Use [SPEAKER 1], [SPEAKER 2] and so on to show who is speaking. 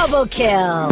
[SPEAKER 1] Double kill.